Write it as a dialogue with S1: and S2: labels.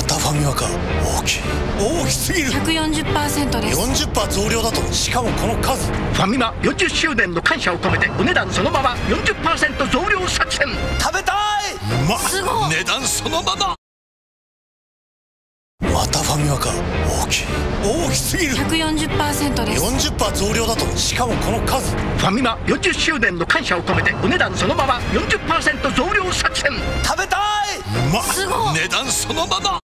S1: またファミマか。大きい。大きすぎる。
S2: 140%です。
S1: 40%増量だと。しかもこの数。
S3: ファミマ40周年の感謝を込めてお値段そのまま40%増量作戦。
S1: 食べたい！うます
S2: ごい。
S1: 値段そのまま。またファミマか。大きい。大きすぎる。
S2: 140%です。
S1: 40%増量だと。しかもこの数。
S3: ファミマ40周年の感謝を込めてお値段そのまま40%増量作戦。
S1: 食べたい！う
S2: すごい。
S1: 値段そのまま。